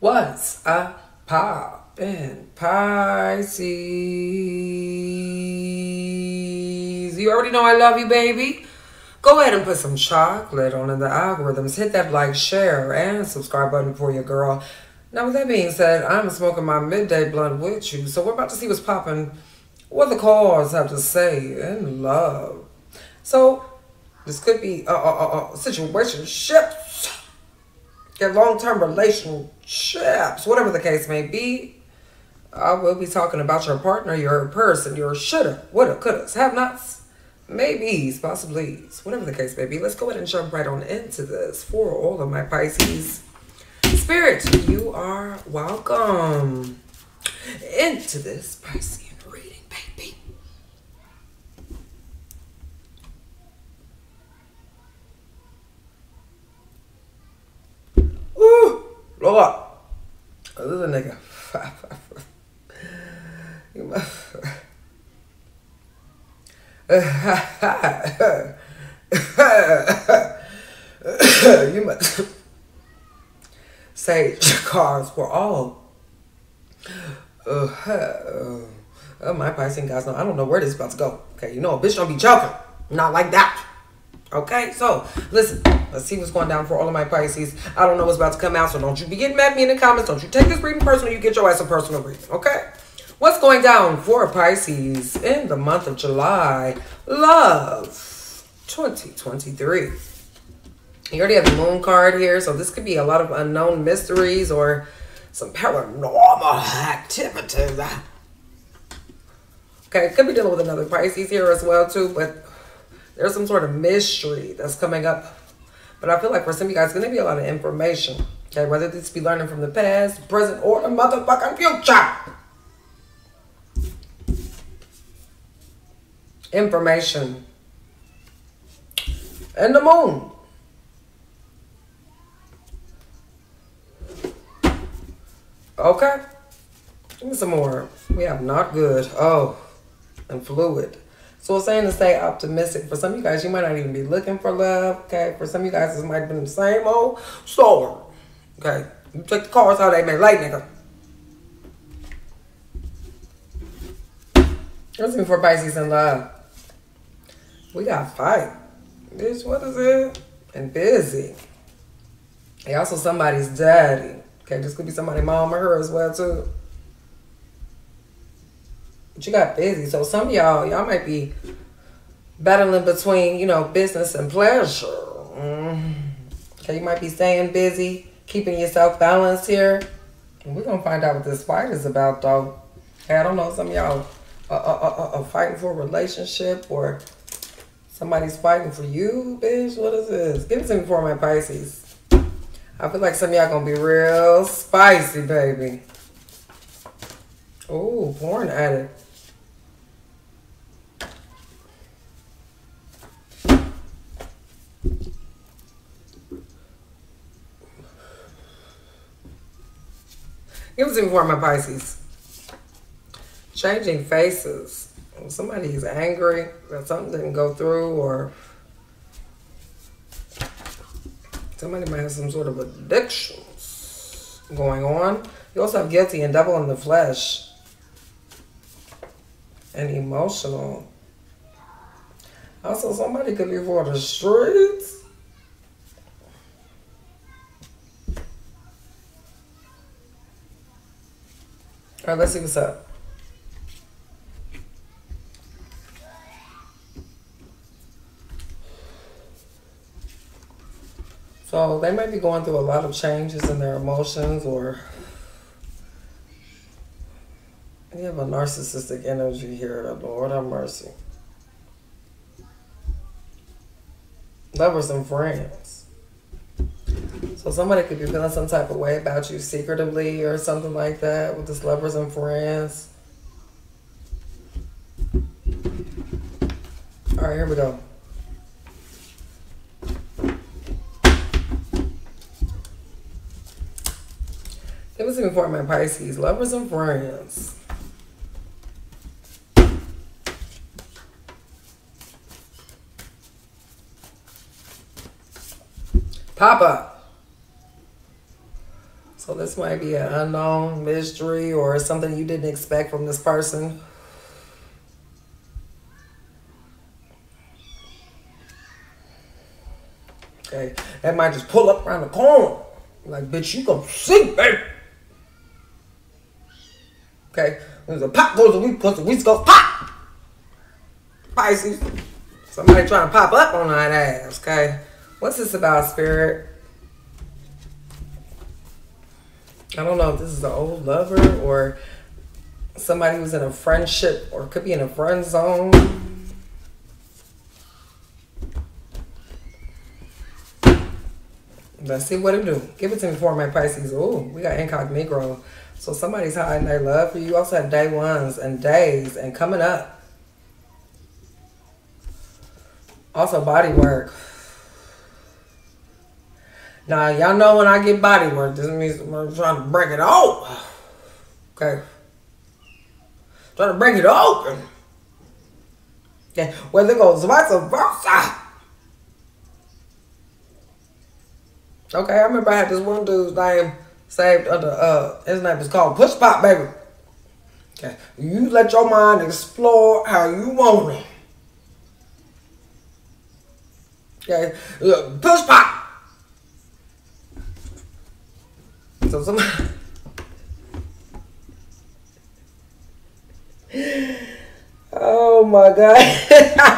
What's a pop in Pisces? You already know I love you, baby. Go ahead and put some chocolate on in the algorithms. Hit that like, share, and subscribe button for your girl. Now, with that being said, I'm smoking my midday blunt with you, so we're about to see what's popping, what the cards have to say in love. So, this could be a, a, a, a situation shifts, get long-term relationships, whatever the case may be. I will be talking about your partner, your person, your shoulda, woulda, couldas, have-nots, maybes, possibilities, whatever the case may be. Let's go ahead and jump right on into this for all of my Pisces. Spirit, you are welcome into this Piscean reading, baby. Lord. This is a nigga. you must. say cars were all. Uh, uh, uh, my Piscean guys know I don't know where this is about to go. Okay, you know a bitch don't be joking. Not like that. Okay, so listen, let's see what's going down for all of my Pisces. I don't know what's about to come out, so don't you be getting mad at me in the comments. Don't you take this reading personal. You get your ass a personal reading, okay? What's going down for Pisces in the month of July? Love 2023. You already have the moon card here, so this could be a lot of unknown mysteries or some paranormal activities. Okay, could be dealing with another Pisces here as well too, but there's some sort of mystery that's coming up. But I feel like for some of you guys, it's going to be a lot of information. Okay, whether this be learning from the past, present, or the motherfucking future. Information. And the moon. Okay. Give me some more. We have not good. Oh, and fluid. So it's saying to stay optimistic. For some of you guys, you might not even be looking for love. Okay. For some of you guys, this might have been the same old story. Okay. You take the cards how they may lay, nigga. Looking for Pisces in love. We got fight. Bitch, what is it? And busy. Hey, also somebody's daddy. Okay, this could be somebody mom or her as well too. But you got busy. So some of y'all, y'all might be battling between, you know, business and pleasure. Mm. Okay, you might be staying busy, keeping yourself balanced here. And we're gonna find out what this fight is about though. Okay, I don't know, some y'all are, are, are, are fighting for a relationship or somebody's fighting for you, bitch. What is this? Give it to me for my Pisces. I feel like some y'all gonna be real spicy, baby. Oh, porn addict. It to me for my Pisces. Changing faces. Somebody's angry that something didn't go through or Somebody might have some sort of addictions going on. You also have guilty and devil in the flesh. And emotional. Also, somebody could be for the streets. All right, let's see what's up. So they may be going through a lot of changes in their emotions or you have a narcissistic energy here. Lord have mercy. Lovers and friends. So somebody could be feeling some type of way about you secretively or something like that with this lovers and friends. All right, here we go. It was even for my Pisces, lovers and friends. Papa. So this might be an unknown mystery or something you didn't expect from this person. Okay, that might just pull up around the corner. Like, bitch, you gonna see, baby. Okay, there's a pop goes a week, a week, goes pop. Pisces. Somebody trying to pop up on that ass, okay? What's this about, spirit? I don't know if this is an old lover or somebody who's in a friendship or could be in a friend zone. Let's see what it do. Give it to me for my Pisces. Oh, we got incognito. So somebody's hiding their love for you. You also have day ones and days and coming up. Also body work. Now, y'all know when I get body work, this means I'm trying to break it open. Okay. Trying to break it open. Okay. Whether it goes vice versa. Okay, I remember I had this one dude's name saved under uh his name is called Push Pop Baby. Okay. You let your mind explore how you want it. Okay. Uh, push pop. Oh my god.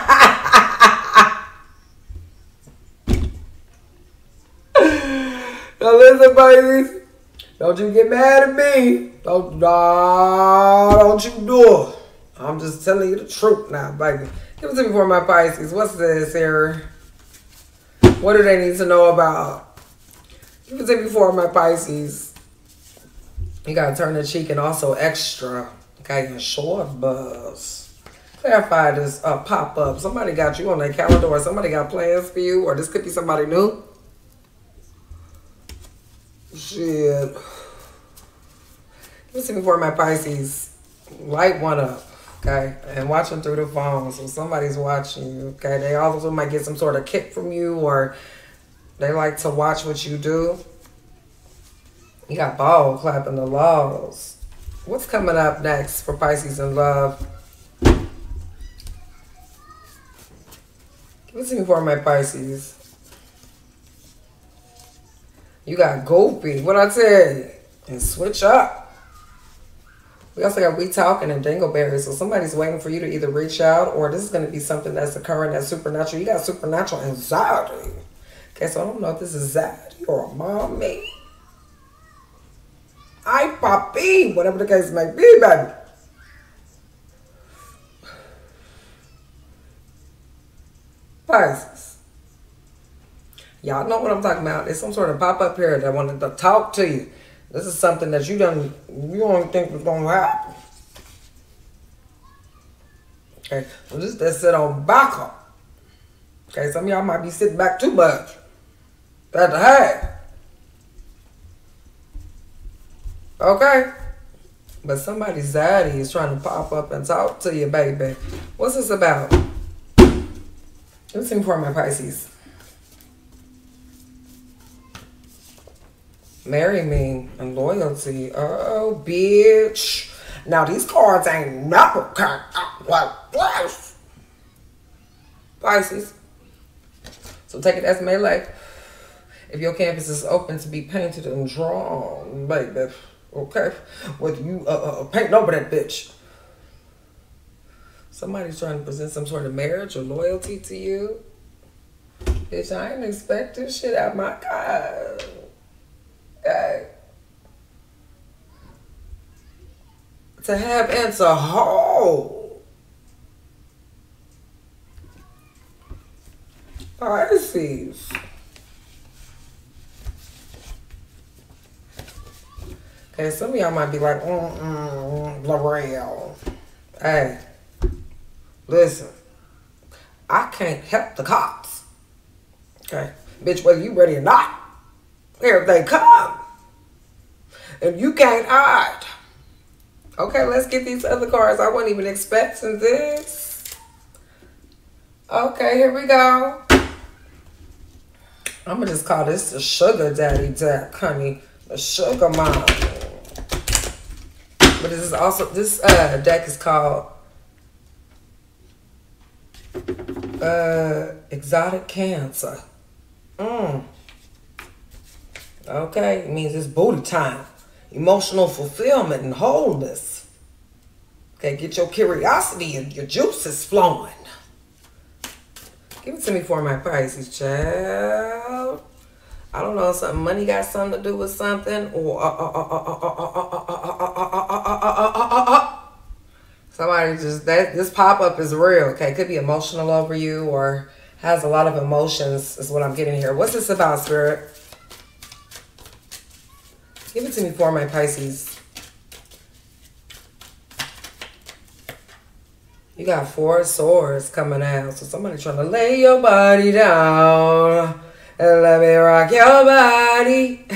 Now listen, babies. Don't you get mad at me. Don't, nah, don't you do it. I'm just telling you the truth now, baby. Give it to me for my Pisces. What's this here? What do they need to know about? To me for my Pisces. You gotta turn the cheek and also extra. Got your short buzz. Clarify this uh, pop up. Somebody got you on their calendar or somebody got plans for you or this could be somebody new. Shit. Listen before my Pisces. Light one up, okay? And watching through the phone. So somebody's watching you, okay? They also might get some sort of kick from you or they like to watch what you do. You got ball clapping the laws. What's coming up next for Pisces in love? Listen for my Pisces. You got Goopy. What I tell you? And switch up. We also got We Talking and Dingleberry. So somebody's waiting for you to either reach out or this is going to be something that's occurring that's supernatural. You got supernatural anxiety. So I don't know if this is anxiety or a mommy. I poppy, whatever the case may be, baby. Pisces. Y'all know what I'm talking about. It's some sort of pop up here that wanted to talk to you. This is something that you don't you don't think was gonna happen. Okay, so this that sit on back. Okay, some of y'all might be sitting back too much. That's the hay. Okay. But somebody's daddy is trying to pop up and talk to you, baby. What's this about? Listen for my Pisces. Marry me and loyalty. Oh, bitch. Now, these cards ain't never come out like this. Pisces. So take it as melee. If your canvas is open to be painted and drawn, baby. Okay? Whether you uh, uh, paint over that bitch. Somebody's trying to present some sort of marriage or loyalty to you. Bitch, I ain't expecting shit out my God. Okay. To have and to hold. Pisces. Okay, some of y'all might be like, mm-mm, L'Oreal. Hey, listen. I can't help the cops. Okay? Bitch, whether you ready or not. Here they come. And you can't hide. Okay, let's get these other cards. I wasn't even expecting this. Okay, here we go. I'm going to just call this the sugar daddy deck, honey. A sugar mom. But this is also, this uh, deck is called uh, Exotic Cancer. Mm. Okay, it means it's booty time. Emotional fulfillment and wholeness. Okay, get your curiosity and your juices flowing. Give it to me for my Pisces, child. I don't know, something money got something to do with something, or somebody just that this pop up is real. Okay, could be emotional over you or has a lot of emotions. Is what I'm getting here. What's this about, Spirit? Give it to me for my Pisces. You got four swords coming out. So somebody trying to lay your body down. Let me rock your body.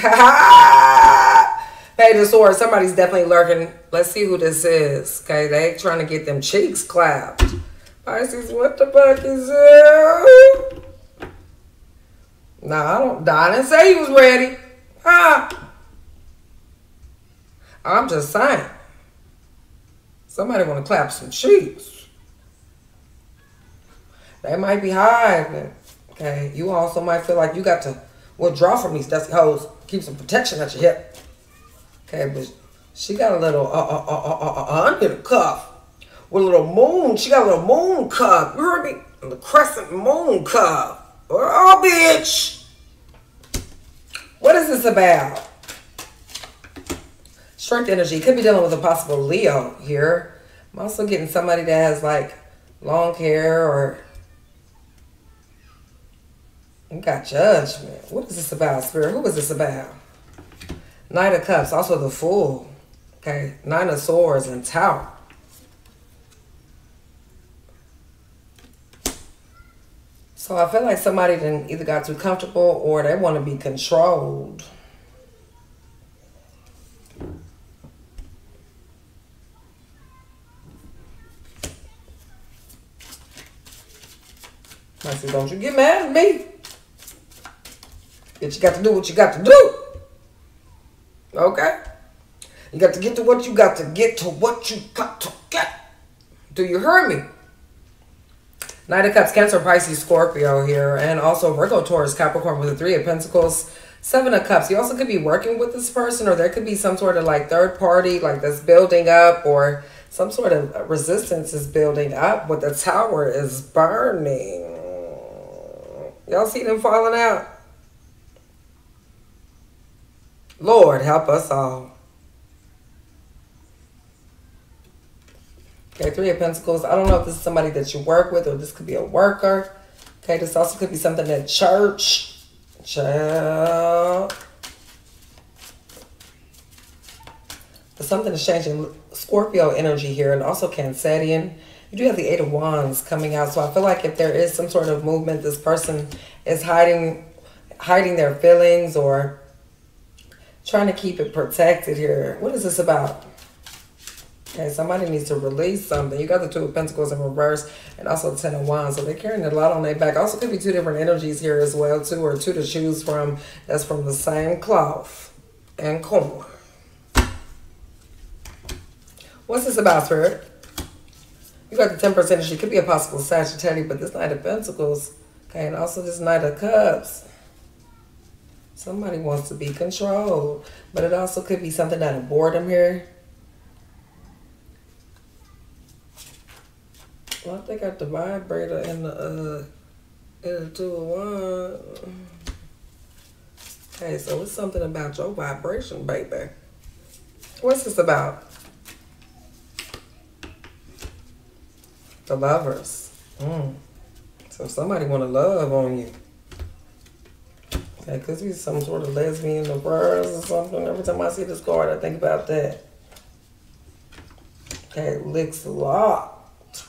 hey, the sword. Somebody's definitely lurking. Let's see who this is. Okay, they trying to get them cheeks clapped. Pisces, what the fuck is it? Nah, I don't. I didn't say he was ready. Huh? I'm just saying. Somebody want to clap some cheeks. They might be hiding. Okay. You also might feel like you got to withdraw from these dusty hoes. Keep some protection at your hip. Okay, but she got a little uh uh uh uh uh, uh under the cuff. With a little moon. She got a little moon cuff. You heard me? The crescent moon cuff. Oh, bitch. What is this about? Strength energy. Could be dealing with a possible Leo here. I'm also getting somebody that has like long hair or you got judgment. What is this about, Spirit? Who is this about? Knight of Cups, also the Fool. Okay, Nine of Swords and Tower. So I feel like somebody then either got too comfortable or they want to be controlled. I said, don't you get mad at me. That you got to do what you got to do. Okay? You got to get to what you got to get to what you got to get. Do you hear me? Knight of Cups, Cancer, Pisces, Scorpio here. And also Virgo, Taurus, Capricorn with the Three of Pentacles. Seven of Cups. You also could be working with this person or there could be some sort of like third party like that's building up or some sort of resistance is building up but the tower is burning. Y'all see them falling out? Lord, help us all. Okay, Three of Pentacles. I don't know if this is somebody that you work with or this could be a worker. Okay, this also could be something at church. Child. But something is changing. Scorpio energy here and also Cancerian. You do have the Eight of Wands coming out. So I feel like if there is some sort of movement, this person is hiding hiding their feelings or trying to keep it protected here. What is this about? Okay, somebody needs to release something. You got the Two of Pentacles in reverse and also the Ten of Wands. So they're carrying a lot on their back. Also could be two different energies here as well, too, or two to choose from. That's from the same cloth and corn. What's this about, Spirit? You got the Temperance energy. Could be a possible Sagittarius, but this Knight of Pentacles. Okay, and also this Knight of Cups. Somebody wants to be controlled. But it also could be something out of boredom here. Well, I got the vibrator and the uh in the two of one. Okay, so it's something about your vibration, baby. What's this about? The lovers. Mm. So somebody want to love on you. That could be some sort of lesbian or birds or something. Every time I see this card, I think about that. Okay, licks locked.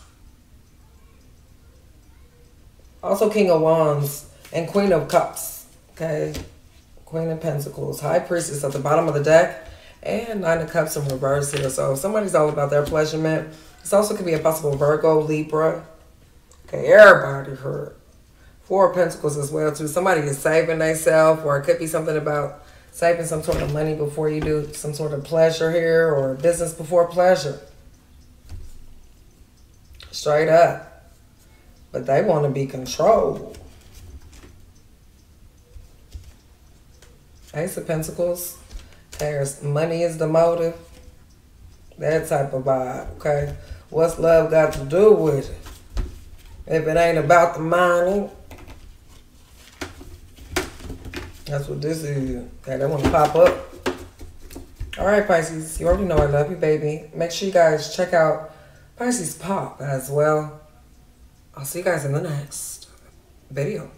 Also King of Wands and Queen of Cups. Okay. Queen of Pentacles. High Priestess at the bottom of the deck. And Nine of Cups in reverse here. So somebody's all about their pleasurement. This also could be a possible Virgo, Libra. Okay, everybody hurt. Four of Pentacles as well, too. Somebody is saving themselves, or it could be something about saving some sort of money before you do some sort of pleasure here or business before pleasure. Straight up. But they want to be controlled. Ace of Pentacles. There's money is the motive. That type of vibe, okay? What's love got to do with it? If it ain't about the money, that's what this is. Okay, they want to pop up. All right, Pisces, you already know I love you, baby. Make sure you guys check out Pisces Pop as well. I'll see you guys in the next video.